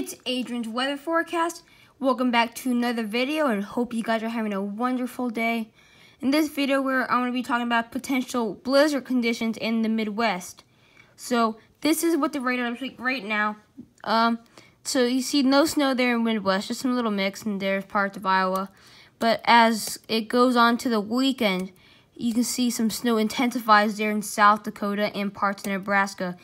It's Adrian's weather forecast. Welcome back to another video and hope you guys are having a wonderful day. In this video, where I'm going to be talking about potential blizzard conditions in the Midwest. So this is what the radar looks like right now. Um, so you see no snow there in Midwest, just some little mix, in there's parts of Iowa. But as it goes on to the weekend, you can see some snow intensifies there in South Dakota and parts of Nebraska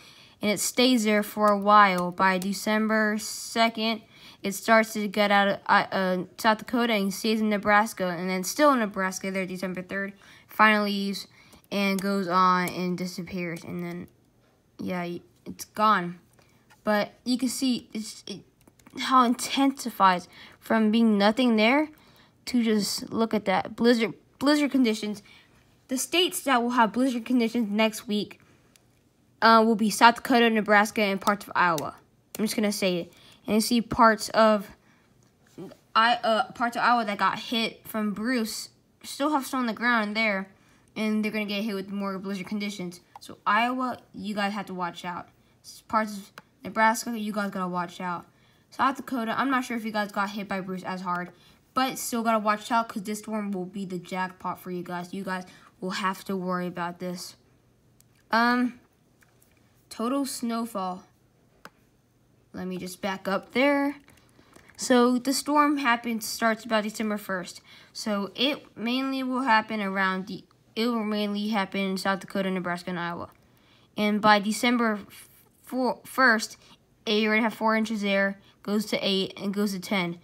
and it stays there for a while. By December 2nd, it starts to get out of uh, uh, South Dakota and stays in Nebraska, and then still in Nebraska there December 3rd, finally leaves and goes on and disappears, and then, yeah, it's gone. But you can see it, how intensifies from being nothing there to just look at that blizzard blizzard conditions. The states that will have blizzard conditions next week uh, will be South Dakota, Nebraska, and parts of Iowa. I'm just gonna say it. And you see parts of I uh, parts of Iowa that got hit from Bruce still have snow on the ground there, and they're gonna get hit with more blizzard conditions. So Iowa, you guys have to watch out. Parts of Nebraska, you guys gotta watch out. South Dakota, I'm not sure if you guys got hit by Bruce as hard, but still gotta watch out because this storm will be the jackpot for you guys. You guys will have to worry about this. Um, total snowfall. Let me just back up there. So the storm happens starts about December 1st. So it mainly will happen around the it will mainly happen in South Dakota, Nebraska, and Iowa. And by December 4, 1st, it already have 4 inches there, goes to 8, and goes to 10.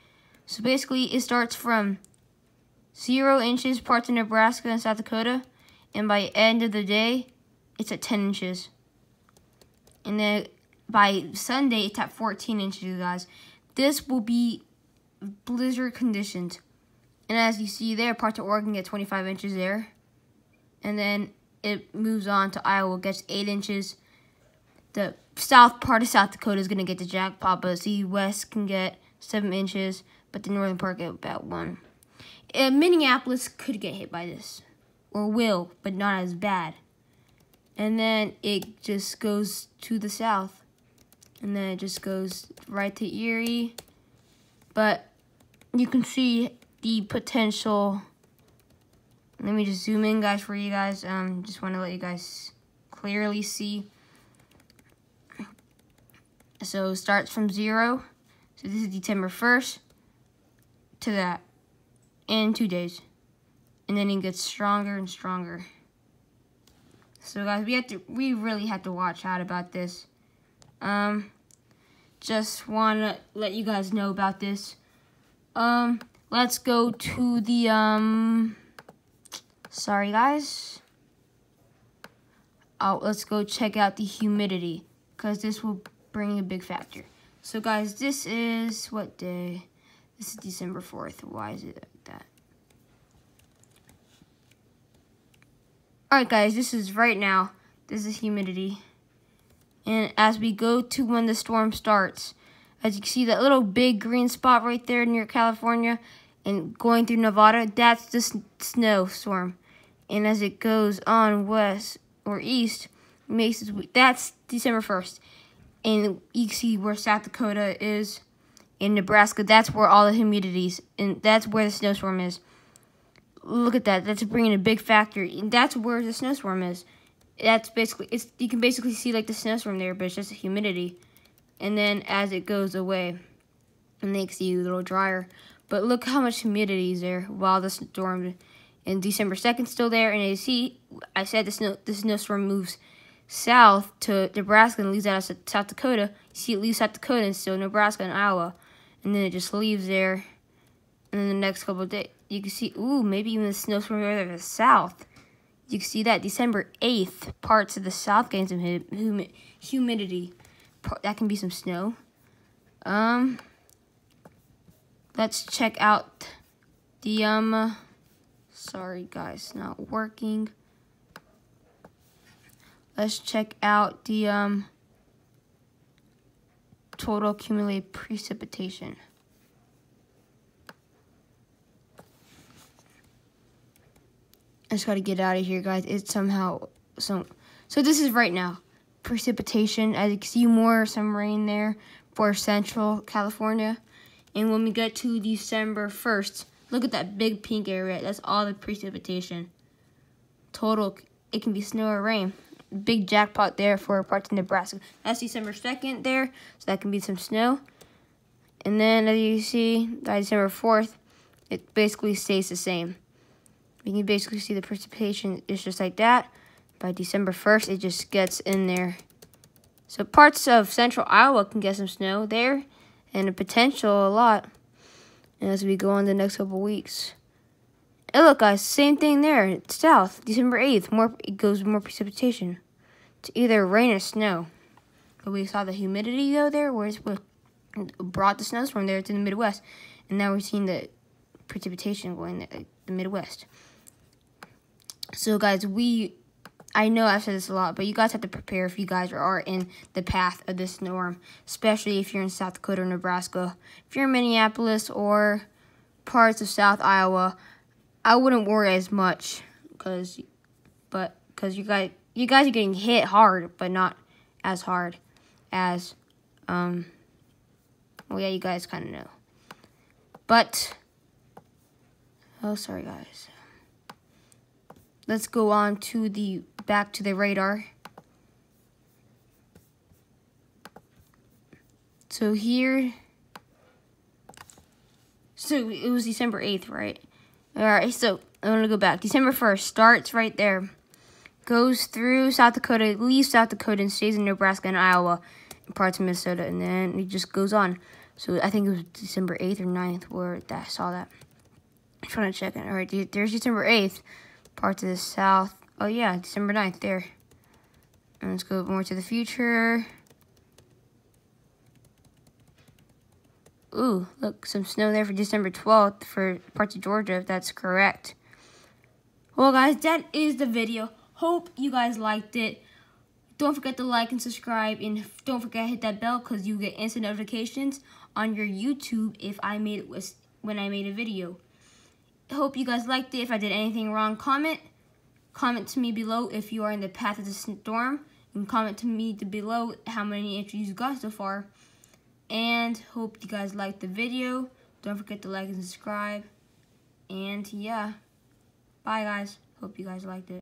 So basically, it starts from 0 inches parts of Nebraska and South Dakota, and by end of the day, it's at 10 inches. And then by Sunday, it's at 14 inches, you guys. This will be blizzard conditions. And as you see there, parts of Oregon get 25 inches there. And then it moves on to Iowa, gets 8 inches. The south part of South Dakota is going to get the jackpot, but the west can get 7 inches, but the northern part get about 1. And Minneapolis could get hit by this, or will, but not as bad and then it just goes to the south. And then it just goes right to Erie. But you can see the potential. Let me just zoom in guys for you guys. Um just want to let you guys clearly see. So it starts from zero. So this is December 1st to that. In two days. And then it gets stronger and stronger so guys, we have to we really have to watch out about this. Um just wanna let you guys know about this. Um let's go to the um sorry guys. Oh, let's go check out the humidity because this will bring a big factor. So guys, this is what day? This is December 4th. Why is it like that? Alright guys, this is right now. This is humidity. And as we go to when the storm starts, as you can see that little big green spot right there near California and going through Nevada, that's the snowstorm. And as it goes on west or east, makes that's December 1st. And you can see where South Dakota is in Nebraska. That's where all the humidities and that's where the snowstorm is. Look at that. That's bringing a big factor. That's where the snowstorm is. That's basically, it's you can basically see like the snowstorm there, but it's just the humidity. And then as it goes away, it makes you a little drier. But look how much humidity is there while the storm in December 2nd still there. And you see, I said the snow the snowstorm moves south to Nebraska and leaves out of South Dakota. You see it leaves South Dakota and still Nebraska and Iowa. And then it just leaves there. Then the next couple of days, you can see, ooh, maybe even the snowstorm over the south. You can see that December 8th, parts of the south gain some hum humidity. That can be some snow. Um, let's check out the, um, sorry guys, not working. Let's check out the, um, total accumulated precipitation. I just got to get out of here, guys. It's somehow so. So this is right now. Precipitation, as you can see, more some rain there. for Central California. And when we get to December 1st, look at that big pink area. That's all the precipitation. Total, it can be snow or rain. Big jackpot there for parts of Nebraska. That's December 2nd there, so that can be some snow. And then as you see, by December 4th, it basically stays the same. You can basically see the precipitation is just like that. By December 1st, it just gets in there. So parts of central Iowa can get some snow there, and a potential a lot as we go on the next couple weeks. And look, guys, same thing there. It's south, December 8th. More it goes more precipitation. It's either rain or snow. But we saw the humidity go there, where what brought the snowstorm there to the Midwest, and now we're seeing the precipitation going to the Midwest. So, guys, we I know I've said this a lot, but you guys have to prepare if you guys are in the path of this storm, especially if you're in South Dakota or Nebraska. If you're in Minneapolis or parts of South Iowa, I wouldn't worry as much because, but because you guys you guys are getting hit hard, but not as hard as, um. Well, yeah, you guys kind of know, but. Oh, sorry, guys. Let's go on to the back to the radar. So here, so it was December 8th, right? All right, so I'm to go back. December 1st starts right there. Goes through South Dakota, leaves South Dakota, and stays in Nebraska and Iowa, and parts of Minnesota, and then it just goes on. So I think it was December 8th or 9th where I saw that. I'm trying to check it. All right, there's December 8th. Parts of the South Oh yeah, December 9th, there. And let's go more to the future. Ooh, look, some snow there for December 12th for parts of Georgia, if that's correct. Well, guys, that is the video. Hope you guys liked it. Don't forget to like and subscribe, and don't forget to hit that bell because you get instant notifications on your YouTube if I made it was when I made a video. Hope you guys liked it. If I did anything wrong, comment. Comment to me below if you are in the path of the storm. And comment to me below how many entries you got so far. And hope you guys liked the video. Don't forget to like and subscribe. And yeah. Bye guys. Hope you guys liked it.